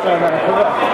さよなら。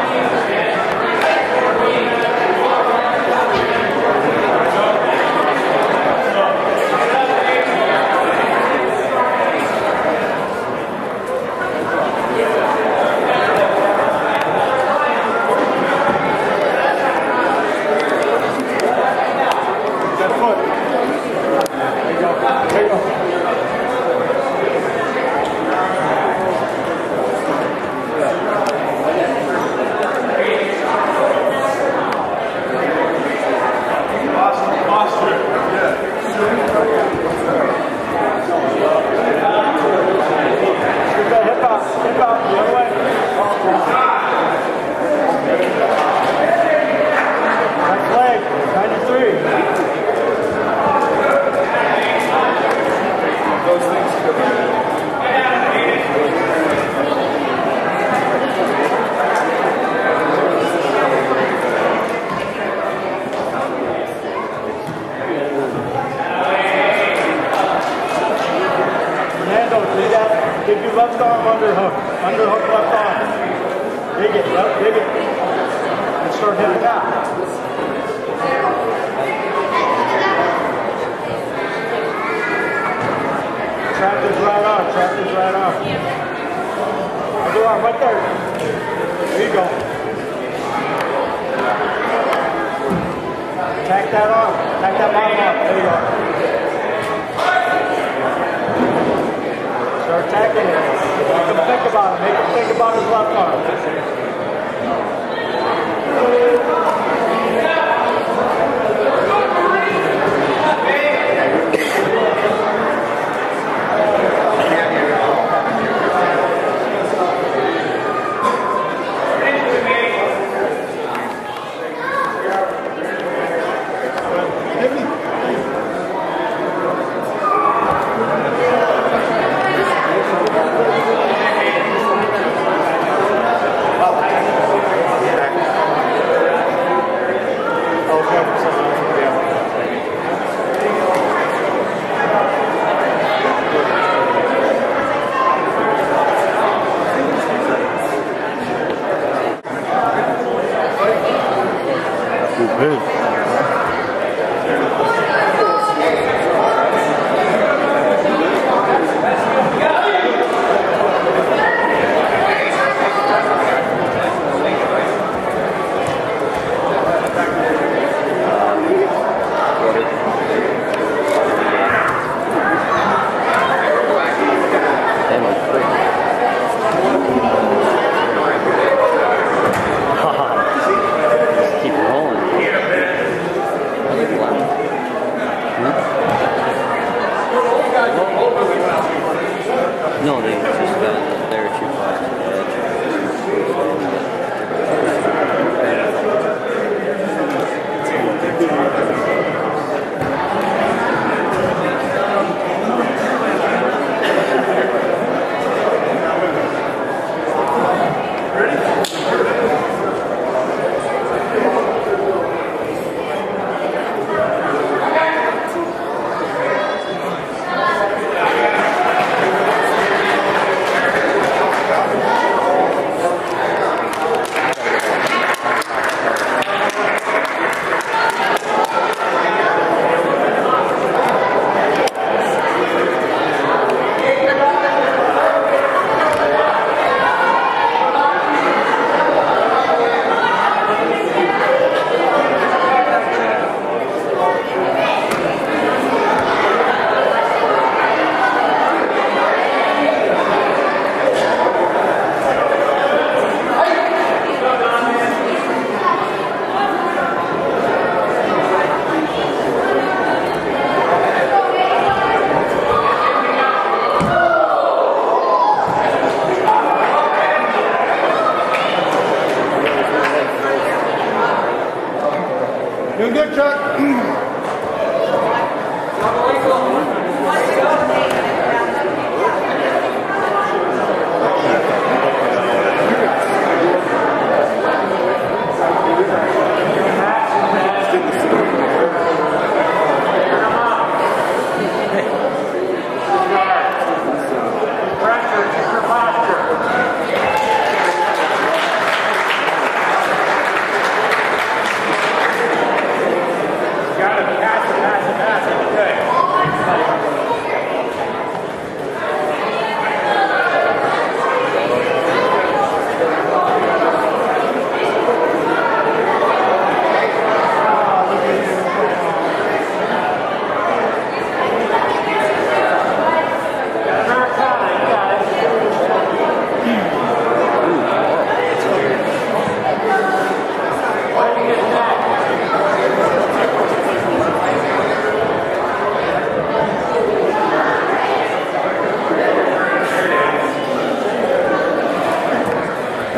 Left arm underhook, underhook left arm. Dig it, yep, dig it. And start hitting that. Trap his right arm, trap his right arm. Other arm, right there. There you go. Attack that arm, attack that bottom arm, there you go. They No, Chuck.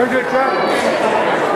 Very good, Chuck.